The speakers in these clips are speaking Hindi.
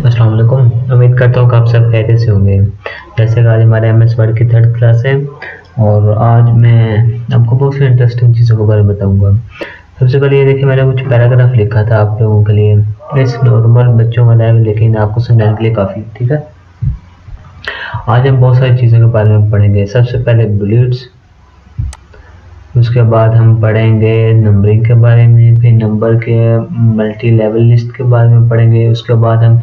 वालेकुम उम्मीद करता हूँ कि आप सब खैरियत से होंगे। जैसे कि आज हमारे एम एस वर्ड की थर्ड क्लास है, और आज मैं आपको बहुत सी इंटरेस्टिंग चीज़ों के बारे में बताऊँगा। सबसे पहले ये देखिए, मैंने कुछ पैराग्राफ लिखा था आप लोगों के लिए। इस नॉर्मल बच्चों का है लेकिन आपको समझाने के लिए काफ़ी, ठीक है? आज हम बहुत सारी चीज़ों के बारे में पढ़ेंगे। सबसे पहले बुलेट्स उसके बाद हम पढ़ेंगे नंबरिंग के बारे में, फिर नंबर के मल्टी लेवल लिस्ट के बारे में पढ़ेंगे, उसके बाद हम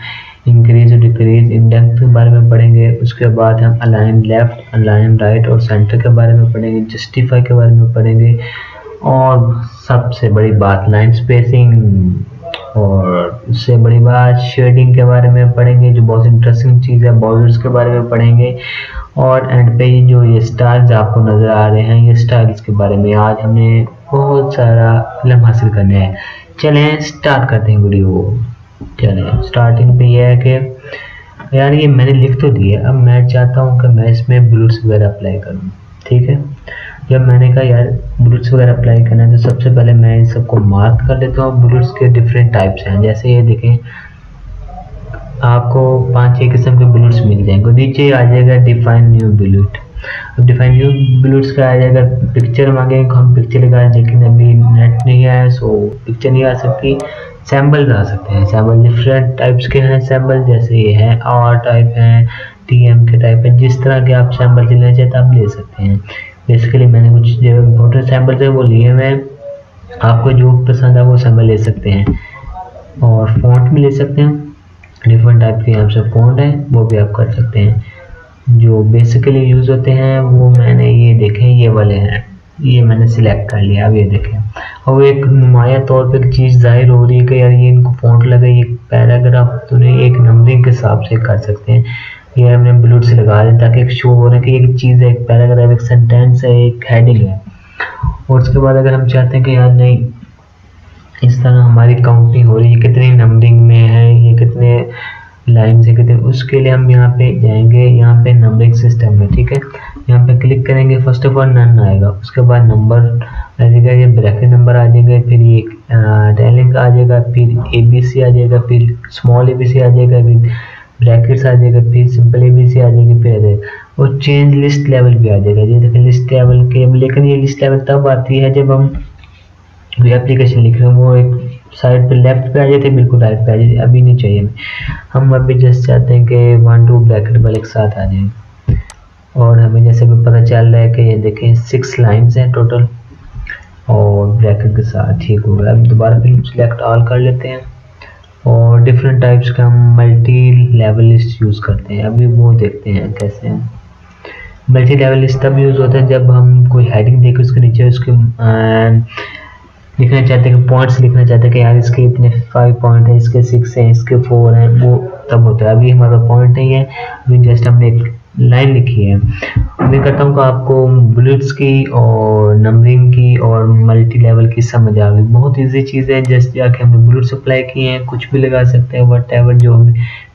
इंक्रीज और डिक्रीज इंडेक्स के बारे में पढ़ेंगे, उसके बाद हम अलाइन लेफ़्ट अलाइन राइट और सेंटर के बारे में पढ़ेंगे जस्टिफाई के बारे में पढ़ेंगे, और सबसे बड़ी बात लाइन स्पेसिंग और उससे बड़ी बात शेडिंग के बारे में पढ़ेंगे, जो बहुत इंटरेस्टिंग चीज़ है बॉर्डर्स के बारे में पढ़ेंगे। और एंड पे जो ये स्टाइल्स आपको नज़र आ रहे हैं, ये स्टाइल्स के बारे में आज हमने बहुत सारा फ़िल्म हासिल करने हैं। चलें स्टार्ट करते हैं वीडियो चलें स्टार्टिंग पे ये है कि यार ये मैंने लिख तो दिया, अब मैं चाहता हूँ कि मैं इसमें ब्लूट्स वगैरह अप्लाई करूँ, ठीक है? जब मैंने कहा, यार ब्लूट्स वगैरह अप्लाई करना है तो सबसे पहले मैं इन सबको मार्क कर लेता हूँ। ब्लूट्स के डिफरेंट टाइप्स हैं। जैसे ये देखें, आपको पाँच छह किस्म के बुलेट्स मिल जाएँगे। नीचे आ जाएगा डिफाइन न्यू बुलेट अब डिफाइन न्यू बुलेट्स का आ जाएगा। पिक्चर मांगेंगे हम पिक्चर लगा लेकिन अभी नेट नहीं आया सो पिक्चर नहीं आ सकती। सैम्बल आ सकते हैं। सैम्बल डिफरेंट टाइप्स के हैं सैम्बल जैसे ये है आर टाइप है टी एम के टाइप है। जिस तरह के आप सैम्बल लेना चाहते हैं आप ले सकते हैं। बेसिकली मैंने कुछ जो इम्पोर्टेंट सैम्बल थे वो लिए हुए हैं। आपको जो पसंद है वो सैम्बल ले सकते हैं। और फॉन्ट भी ले सकते हैं। डिफरेंट टाइप के यहाँ से फ़ॉन्ट है, वो भी आप कर सकते हैं। जो बेसिकली यूज़ होते हैं, वो मैंने ये देखे, ये वाले हैं। ये मैंने सिलेक्ट कर लिया, अब ये देखें। और वो एक नुमाया तौर पे एक चीज़ ज़ाहिर हो रही है कि यार ये इनको फ़ॉन्ट लगा, ये पैराग्राफ तो नहीं, एक नंबरिंग के हिसाब से कर सकते हैं। ये हमने ब्लूट से लगा दिया ताकि एक शो हो रहा है कि एक चीज़ है, एक पैराग्राफ एक सेंटेंस है, एक हेडिंग है। और उसके बाद अगर हम चाहते हैं कि यार नहीं, इस तरह हमारी काउंटिंग हो रही है कितनी नंबरिंग में है, ये कितने लाइन से कितने, उसके लिए हम यहाँ पे जाएँगे, यहाँ पे नंबरिंग सिस्टम में, ठीक है? यहाँ पे क्लिक करेंगे फ़र्स्ट ऑफ़ ऑल नन आएगा, उसके बाद नंबर आ जाएगा, ये ब्रैकेट नंबर आ जाएगा, फिर ये टेलिंग आ जाएगा, फिर ए बी सी आ जाएगा, फिर स्मॉल ए बी सी आ जाएगा, फिर ब्रैकेट्स आ जाएगा फिर सिंपल ए बी सी आ जाएगी, फिर आ जाएगा। और चेंज लिस्ट लेवल भी आ जाएगा। ये देखिए लिस्ट लेवल के, लेकिन ये लिस्ट लेवल तब आती है जब हम कोई एप्लीकेशन लिख रहे हो, वो एक साइड पे लेफ़्ट पे आ जाते बिल्कुल राइट पे आ जाते अभी नहीं चाहिए हमें। हम अभी जस्ट चाहते हैं कि वन टू ब्रैकेट वाले एक साथ आ जाए। और हमें जैसे भी पता चल रहा है कि ये देखें सिक्स लाइन्स हैं टोटल और ब्रैकेट के साथ ठीक हो गया। अब दोबारा फिर सिलेक्ट ऑल कर लेते हैं। और डिफरेंट टाइप्स का हम मल्टी लेवल लिस्ट यूज़ करते हैं। अभी वो देखते हैं कैसे हैं। मल्टी लेवल लिस्ट तब यूज़ होता है जब हम कोई हेडिंग देखें उसके नीचे, उसके लिखना चाहते हैं पॉइंट्स लिखना चाहते हैं कि यार इसके इतने फाइव पॉइंट हैं, इसके सिक्स हैं, इसके फोर हैं, वो तब होता है। अभी हमारा पॉइंट नहीं है। अभी जस्ट हमने एक लाइन लिखी है। उम्मीद करता हूँ कि आपको बुलेट्स की और नंबरिंग की और मल्टी लेवल की समझ आ गई। बहुत इजी चीज़ है जस्ट जाके हमने बुलेट्स अप्लाई किए हैं, कुछ भी लगा सकते हैं वट एवर जो हमें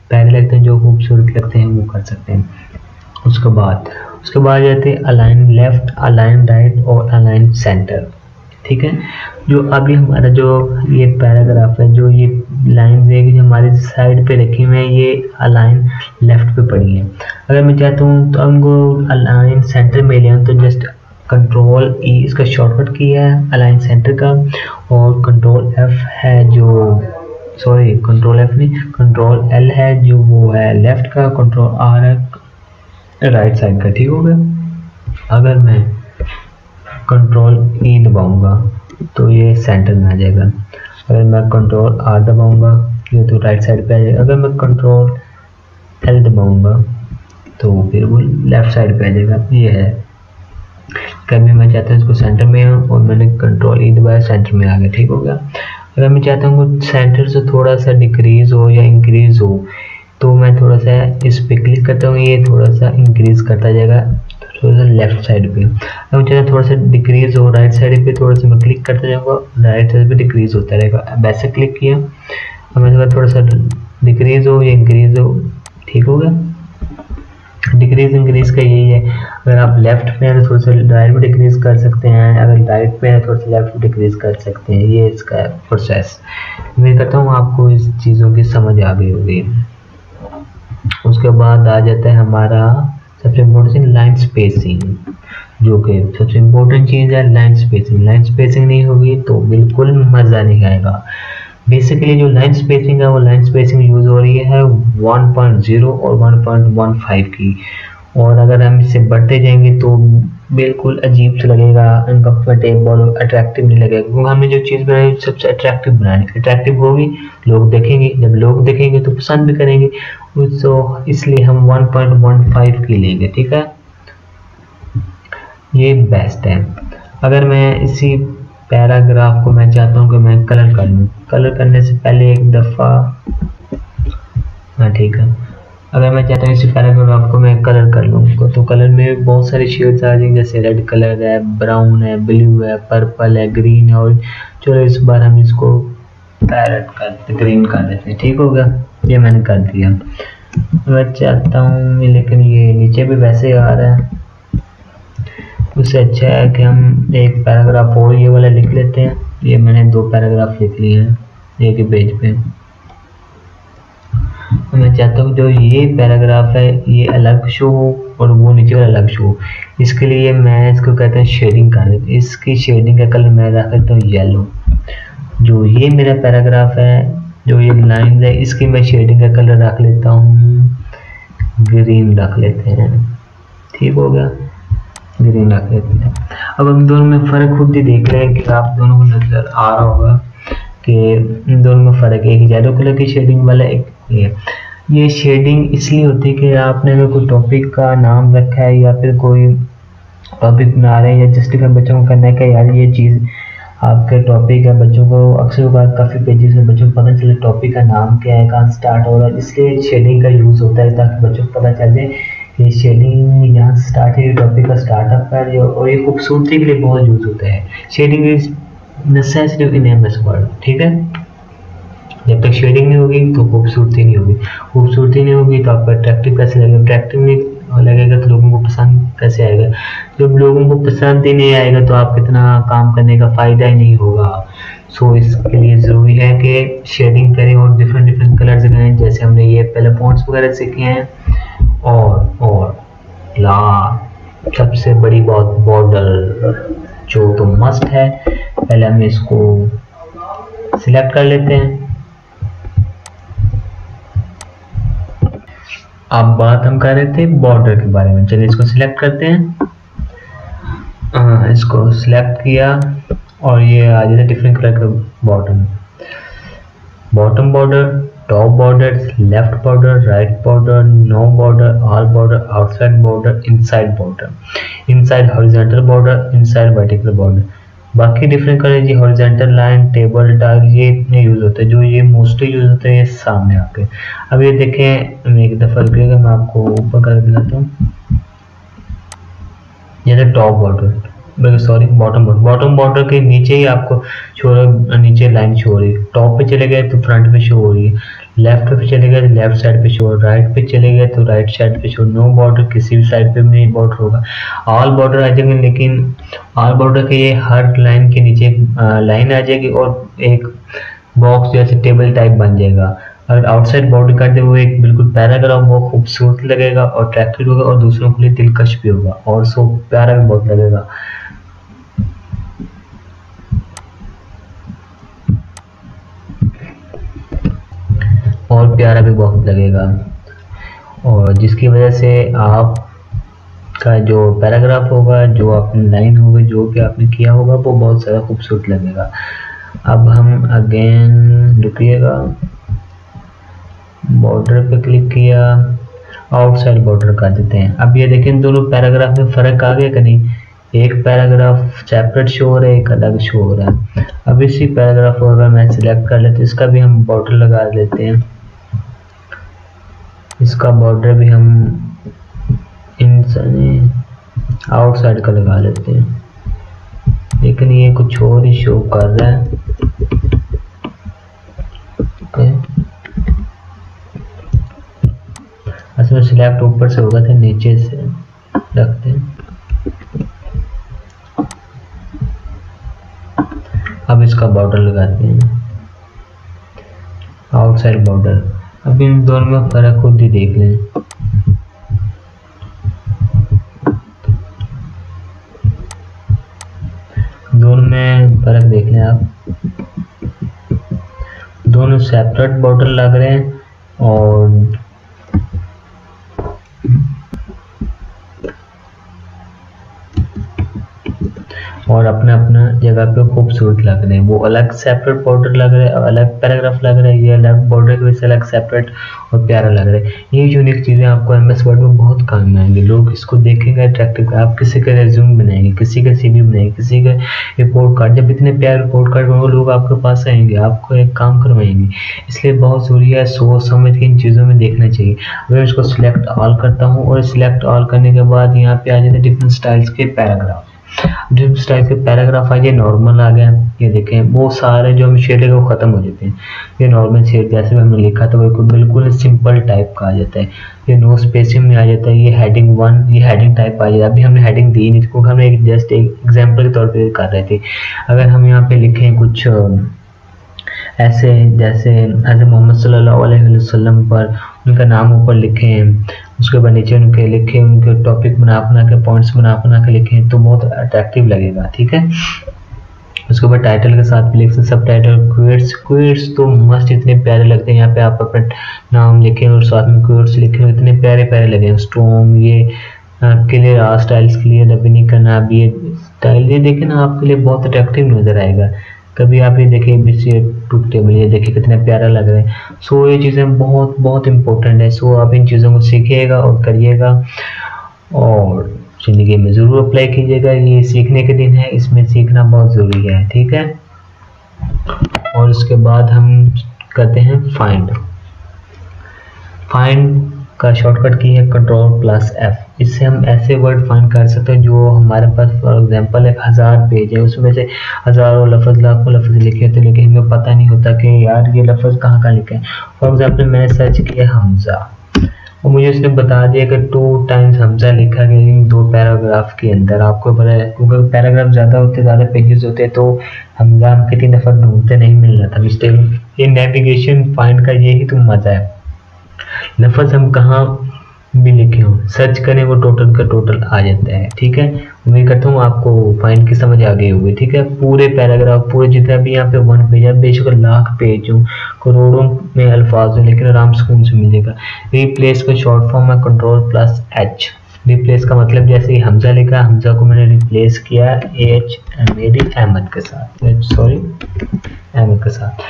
प्यारे लगते हैं, जो खूबसूरत लगते हैं, वो कर सकते हैं। उसके बाद उसके बाद जाते हैं अलाइन लेफ़्ट अलाइन राइट और अलाइन सेंटर ठीक है? जो अभी हमारा जो ये पैराग्राफ है, जो ये लाइन है, जो हमारी साइड पे रखी हुई है, ये अलाइन लेफ़्ट पे पड़ी है। अगर मैं चाहता हूँ तो हमको अलाइन सेंटर में ले तो जस्ट कंट्रोल ई इसका शॉर्टकट की है अलाइन सेंटर का, और कंट्रोल एफ़ है जो सॉरी कंट्रोल एफ़ नहीं कंट्रोल एल है जो वो है लेफ़्ट का कंट्रोल आर है राइट साइड का, ठीक हो गया? अगर मैं कंट्रोल ई दबाऊँगा तो ये सेंटर में आ जाएगा। अगर मैं कंट्रोल आर दबाऊँगा, ये तो राइट साइड पे आ जाएगा। अगर मैं कंट्रोल एल दबाऊँगा तो फिर वो लेफ़्ट साइड पे आ जाएगा। ये है। कभी मैं चाहता हूँ इसको सेंटर में आऊँ और मैंने कंट्रोल ई दबाया सेंटर में आ गया। ठीक हो गया? अगर मैं चाहता हूँ सेंटर से थोड़ा सा डिक्रीज हो या इंक्रीज हो तो मैं थोड़ा सा इस पर क्लिक करता हूँ। ये थोड़ा सा इंक्रीज करता जाएगा। थोड़ा सा लेफ़्ट साइड पे। अब मुझे थोड़ा सा डिक्रीज हो राइट साइड पे थोड़ा सा मैं क्लिक करता जाऊँगा राइट साइड पे डिक्रीज होता रहेगा। ऐसे क्लिक किया, अब मैं थोड़ा सा डिक्रीज हो या इंक्रीज हो, ठीक हो गया? डिक्रीज इंक्रीज का यही है। अगर आप लेफ़्ट पे हैं तो थोड़ा सा राइट में डिक्रीज कर सकते हैं, अगर राइट पे हैं थोड़ा सा लेफ़्ट में डिक्रीज कर सकते हैं। ये इसका प्रोसेस मैं कहता हूँ आपको इस चीज़ों की समझ आ गई होगी। उसके बाद आ जाता है हमारा सबसे इम्पोर्टेंट लाइन स्पेसिंग जो कि सबसे इम्पोर्टेंट चीज़ है लाइन स्पेसिंग लाइन स्पेसिंग नहीं होगी तो बिल्कुल मज़ा नहीं आएगा। बेसिकली जो लाइन स्पेसिंग है, वो लाइन स्पेसिंग यूज़ हो रही है 1.0 और 1.15 की। और अगर हम इससे बढ़ते जाएँगे तो बिल्कुल अजीब सा लगेगा अनकम्फर्टेबल और अट्रैक्टिव नहीं लगेगा, क्योंकि हमने जो चीज़ बनाई, सबसे अट्रैक्टिव बनानी अट्रैक्टिव होगी, लोग देखेंगे। जब लोग देखेंगे तो पसंद भी करेंगे। तो इसलिए हम 1.15 की लेंगे, ठीक है? ये बेस्ट है। अगर मैं इसी पैराग्राफ को मैं चाहता हूँ कि मैं कलर कर लूँ। कलर करने से पहले एक दफ़ा हाँ ठीक है। अगर मैं चाहता हूँ इसी पैराग्राफ को मैं कलर कर लूँ तो कलर में बहुत सारे शेड्स आ जाएँगे जैसे रेड कलर है ब्राउन है ब्लू है पर्पल है ग्रीन है, और चलो इस बार हम इसको पैरट कर ग्रीन कर देते हैं। ठीक हो गया? ये मैंने कर दिया। मैं चाहता हूँ, लेकिन ये नीचे भी वैसे आ रहा है। उससे अच्छा है कि हम एक पैराग्राफ और ये वाला लिख लेते हैं। ये मैंने दो पैराग्राफ लिख लिए हैं, एक ही पेज पे। मैं चाहता हूँ जो ये पैराग्राफ है, ये अलग शो हो और वो नीचे वाला अलग शो हो। इसके लिए मैं इसको कहते हैं शेडिंग कर इसकी शेडिंग का कलर मैं रख देता हूँ येलो जो ये मेरा पैराग्राफ है जो ये लाइन है, इसकी मैं शेडिंग का कलर रख लेता हूँ। ग्रीन रख लेते हैं। ठीक हो गया? ग्रीन रख लेते हैं। अब हम दोनों में फ़र्क खुद ही देख रहे हैं कि आप दोनों को नज़र आ रहा होगा कि दोनों में फ़र्क एक येलो कलर की शेडिंग वाला एक ये ये शेडिंग इसलिए होती है कि आपने अगर कोई टॉपिक का नाम रखा है या फिर कोई टॉपिक बना रहे हैं या जस्टिफाई बच्चों को करना है कि यार ये चीज़ आपके टॉपिक है, बच्चों को अक्सर बार काफ़ी पेजेस में बच्चों को पता चले टॉपिक का नाम क्या है, कहाँ स्टार्ट हो रहा है इसलिए शेडिंग का यूज़ होता है ताकि बच्चों को पता चल जाए कि शेडिंग यहाँ स्टार्ट है टॉपिक का स्टार्टअप है, और ये खूबसूरती के लिए बहुत यूज़ होता है। Shading is necessity in M S Word ठीक है? जब तक शेडिंग नहीं होगी तो खूबसूरती नहीं होगी। खूबसूरती नहीं होगी तो आपका अट्रैक्टिव कैसे लगेगा? अट्रैक्टिव नहीं लगेगा तो लोगों को पसंद कैसे आएगा? जब लोगों को पसंद ही नहीं आएगा तो आप कितना काम करने का फ़ायदा ही नहीं होगा। सो इसके लिए ज़रूरी है कि शेडिंग करें और डिफरेंट डिफरेंट कलर्स लगाएँ। जैसे हमने ये पहले पॉइंट्स वगैरह सीखे हैं। और और लाल सबसे बड़ी बात बॉर्डर जो तो मस्ट है, पहले हम इसको सिलेक्ट कर लेते हैं। अब बात हम कर रहे थे बॉर्डर के बारे में। चलिए इसको सिलेक्ट करते हैं। आ, इसको सिलेक्ट किया और ये आ जाता है डिफरेंट कलर का bottom bottom border top border left border right border no border all border outside border inside border inside horizontal border inside vertical border बाकी डिफरेंट कलर जी हॉरिजेंटल लाइन टेबल डार्क ये इतने यूज़ होते हैं, जो ये मोस्टली यूज़ होते हैं, ये सामने आके। अब ये देखें, मैं एक दफ़ा रुकिएगा मैं आपको ऊपर कर दिलाता हूँ। ये top border sorry bottom border bottom border के नीचे ही आपको शो नीचे लाइन हो रही है। टॉप पे चले गए तो फ्रंट पे शो हो रही है। लेफ़्ट पे चले गए लेफ़्ट साइड पे शो राइट पे चले गए तो राइट साइड पे शो नो बॉर्डर किसी भी साइड पे नहीं बॉर्डर होगा। ऑल बॉर्डर आ जाएँगे, लेकिन ऑल बॉर्डर के ये हर लाइन के नीचे लाइन आ जाएगी और एक बॉक्स जैसे टेबल टाइप बन जाएगा। अगर आउटसाइड बॉर्डर कर दे वो एक बिल्कुल पैराग्राफ वो खूबसूरत लगेगा और अट्रैक्टिव होगा और दूसरों के लिए दिलकश भी होगा। और सो प्यारा भी बहुत लगेगा। और प्यारा भी बहुत लगेगा। और जिसकी वजह से आप का जो पैराग्राफ होगा, जो आपने लाइन होगी, जो भी आपने किया होगा, वो बहुत ज़्यादा खूबसूरत लगेगा। अब हम अगेन रुकिएगा। बॉर्डर पे क्लिक किया। आउटसाइड बॉर्डर कर देते हैं। अब ये देखें, दोनों पैराग्राफ में फ़र्क आ गया कि नहीं? एक पैराग्राफ सेपरेट शो हो रहा है, एक अलग शो हो रहा है। अब इसी पैराग्राफ को अगर मैं सिलेक्ट कर लेते इसका भी हम बॉर्डर लगा देते हैं। इसका बॉर्डर भी हम इन आउटसाइड का लगा लेते हैं। लेकिन ये कुछ और ही शो कर रहा है। असल में सिलेक्ट ऊपर से होगा था नीचे से रखते हैं। अब इसका बॉर्डर लगाते हैं। आउटसाइड बॉर्डर अब इन दोनों में फ़र्क खुद ही देख लें। दोनों में फ़र्क देख लें आप। दोनों सेपरेट बॉटल लग रहे हैं और और अपना अपना जगह पे खूबसूरत लग रहे हैं। वो अलग सेपरेट बॉर्डर लग रहे हैं, अलग पैराग्राफ लग रहा है, ये अलग बॉर्डर की वजह से अलग सेपरेट और प्यारा लग रहा है। ये यूनिक चीज़ें आपको एम एस वर्ड में बहुत काम में आएँगे। लोग इसको देखेंगे अट्रैक्टिव आप किसी का रेज्यूम बनाएँगे, किसी का सी बनाएँगे, किसी का रिपोर्ट कार्ड जब इतने प्यार रिपोर्ट कार्ड बनाओ लोग आपके पास आएँगे, आपको एक काम करवाएँगे। इसलिए बहुत ज़रूरी है सोच समझ के इन चीज़ों में देखना चाहिए। अगर इसको सिलेक्ट ऑल करता हूँ और सिलेक्ट ऑल करने के बाद यहाँ पे आ जाते हैं डिफरेंट स्टाइल्स के पैराग्राफ जिस टाइप के पैराग्राफ आ ये नॉर्मल आ गया ये देखें, वो सारे जो हम शेड है वो ख़त्म हो जाते हैं। ये नॉर्मल शेड, जैसे भी हमने लिखा था, वो बिल्कुल सिंपल टाइप का आ जाता है। ये नो स्पेसिंग में आ जाता है, ये हेडिंग वन ये हेडिंग टाइप आ जाता है। अभी हमने हेडिंग दी नहीं, क्योंकि हम एक जस्ट एक एग्ज़ाम्पल के तौर पर कर रहे थे। अगर हम यहाँ पे लिखें कुछ, ऐसे, जैसे हज़रत मोहम्मद सल्लल्लाहु अलैहि वसल्लम पर उनका नाम ऊपर लिखे उसके बाद नीचे उनके लिखे उनके टॉपिक बना बना के पॉइंट्स बना बना के लिखे तो बहुत अट्रैक्टिव लगेगा, ठीक है? उसके बाद टाइटल के साथ भी लिख सकते सब टाइटल क्वेट्स क्वेट्स तो मस्त इतने प्यारे लगते हैं, यहाँ पे आप अपना नाम लिखें और साथ में क्वेट्स लिखें इतने प्यारे प्यारे लगे स्ट्रॉन्ग ये क्लियर आ स्टाइल्स क्लियर अभी नहीं करना अब ये स्टाइल ये देखें ना, आपके लिए बहुत अट्रैक्टिव नज़र आएगा। कभी आप ये देखिए बी टूट टेबल ये देखिए कितना प्यारा लग रहा है। सो ये चीज़ें बहुत बहुत इंपॉर्टेंट है। सो आप इन चीज़ों को सीखिएगा और करिएगा और ज़िंदगी में ज़रूर अप्लाई कीजिएगा। ये सीखने के दिन है, इसमें सीखना बहुत ज़रूरी है, ठीक है? और उसके बाद हम करते हैं फाइंड फाइंड का शॉर्टकट की है कंट्रोल प्लस एफ़ इससे हम ऐसे वर्ड फाइंड कर सकते हैं जो हमारे पास फॉर एग्जांपल एक हज़ार पेज है। उसमें से हज़ारों लफ्ज़ लाखों लफ्ज़ लिखे थे लेकिन हमें पता नहीं होता कि यार ये लफ्ज़ कहाँ कहाँ लिखे हैं। फॉर एग्जांपल मैंने सर्च किया हमज़ा। और मुझे उसने बता दिया कि टू टाइम्स हमजा लिखा गया इन दो पैराग्राफ के अंदर। आपको पता है क्योंकि पैराग्राफ ज़्यादा होते, ज़्यादा पेजेस होते तो हमजा हम कितनी दफ़ा ढूंढते नहीं मिल रहा था मिस्टेक ये नेविगेशन फाइंड का यही तो मज़ा है। लफज हम कहाँ भी लिखे हों। सर्च करें, वो टोटल का टोटल आ जाता है, ठीक है? उम्मीद करता हूँ आपको फाइन की समझ आ गई होगी, ठीक है? पूरे पैराग्राफ, पूरे जितना भी यहाँ पे वन पेज है बेशक लाख पेज हो, करोड़ों में अल्फाज हो, लेकिन आराम सुकून से मिलेगा। रिप्लेस का शॉर्ट फॉर्म है कंट्रोल प्लस एच रिप्लेस का मतलब जैसे ही हमजा लिखा, हमजा को मैंने रिप्लेस किया एच मेरी अहमद के साथ। सॉरी अहमद के साथ।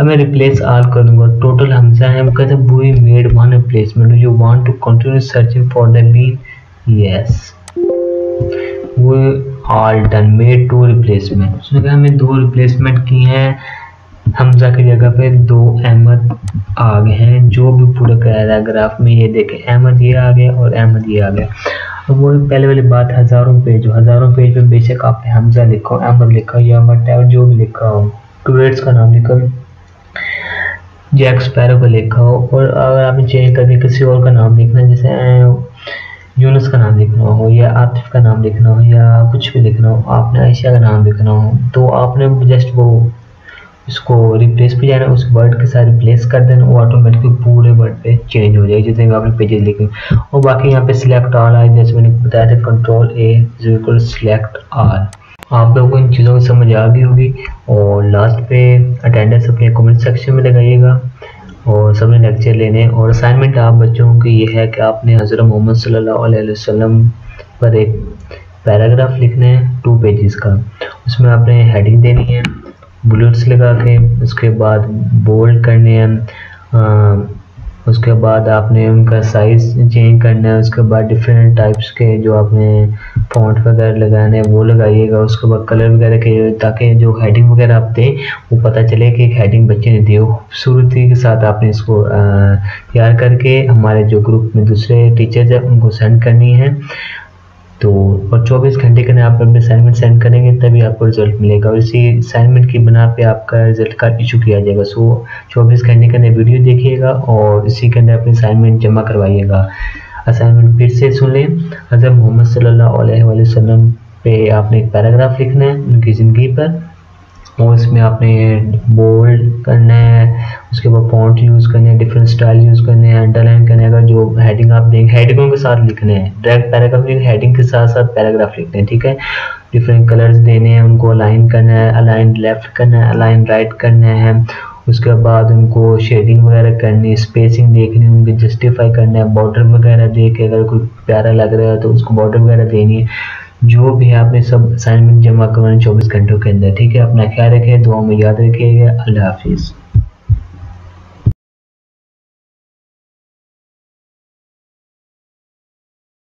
अब मैं रिप्लेस आल करूँगा टोटल हमजा है, हम कहते हैं we made one replacement you want to continue searching for the B yes वो all done made two replacement उसने कहा हमें दो रिप्लेसमेंट की हैं। हमजा की जगह पे दो अहमद आ गए हैं, जो भी पूरा ग्राफ में ये देखें, अहमद ये आ गया और अहमद ये आ गया अब वो पहले वाली बात हज़ारों पेज हो हज़ारों पेज पे बेशक आपने हमजा लिखा हो अहमद लिखा हो या मटर जो भी लिखा हो, टूरेट्स का नाम लिखा हो जैक स्पैरो का लिखा हो, और अगर आपने चेंज करके किसी और का नाम लिखना जैसे यूनस का नाम लिखना हो, या आतिफ का नाम लिखना हो, या कुछ भी लिखना हो, आपने आयशा का नाम लिखना हो तो आपने जस्ट वो इसको रिप्लेस पे जाना उस वर्ड के साथ रिप्लेस कर देना, वो ऑटोमेटिकली पूरे वर्ड पे चेंज हो जाएगी, जितने भी आपने पेजेस लिखे और बाकी यहाँ पे सिलेक्ट ऑल आए, जैसे मैंने बताया था control A equal select all आप लोगों को इन चीज़ों की समझ आ गई होगी, और लास्ट पे अटेंडेंस अपने कमेंट सेक्शन में लगाइएगा, और सबने लेक्चर लेने और असाइनमेंट आप बच्चों की, ये है कि आपने हज़रत मोहम्मद सल्लल्लाहु अलैहि वसल्लम पर एक पैराग्राफ लिखना है टू पेजेस का। उसमें आपने हेडिंग देनी है बुलेट्स लगा के, उसके बाद बोल्ड करने हैं उसके बाद आपने उनका साइज़ चेंज करना है, उसके बाद डिफरेंट टाइप्स के जो आपने फॉन्ट वगैरह लगाने हैं, वो लगाइएगा, उसके बाद कलर वगैरह के, ताकि जो हेडिंग वगैरह आप दें, वो पता चले कि एक हेडिंग बच्चे ने दी खूबसूरती के साथ आपने इसको तैयार करके हमारे जो ग्रुप में दूसरे टीचर्स हैं, उनको सेंड करनी है। तो और 24 घंटे के अंदर आप अपने असाइनमेंट सेंड करेंगे, तभी आपको रिज़ल्ट मिलेगा। और इसी असाइनमेंट की बना पे आपका रिज़ल्ट कार्ड इशू किया जाएगा। सो 24 घंटे के अंदर वीडियो देखिएगा और इसी के अंदर अपने असाइनमेंट जमा करवाइएगा। असाइनमेंट फिर से सुन लें। हज़रत मोहम्मद सल्ला वसल्लम पे आपने एक पैराग्राफ लिखना है उनकी ज़िंदगी पर। और इसमें आपने बोल्ड करना है, उसके बाद फॉन्ट यूज़ करने हैं डिफरेंट स्टाइल यूज़ करने हैं अंडरलाइन करने अगर जो हेडिंग आप देंगे हेडिंगों के साथ लिखने हैं डायरेक्ट पैराग्राफ हेडिंग के साथ साथ पैराग्राफ लिखने हैं, ठीक है? डिफरेंट कलर्स देने हैं, उनको अलाइन करना है अलाइन लेफ़्ट करना है अलाइन राइट करना है, उसके बाद उनको शेडिंग वगैरह करनी स्पेसिंग देखनी उनकी जस्टिफाई करना है बॉर्डर वगैरह दे के अगर कोई प्यारा लग रहा है तो उसको बॉर्डर वगैरह देनी है। जो भी है आपने सब असाइनमेंट जमा करवाने चौबीस घंटों के अंदर, ठीक है? अपना ख्याल रखें दुआ में याद रखिएगा। अल्लाह हाफिज़।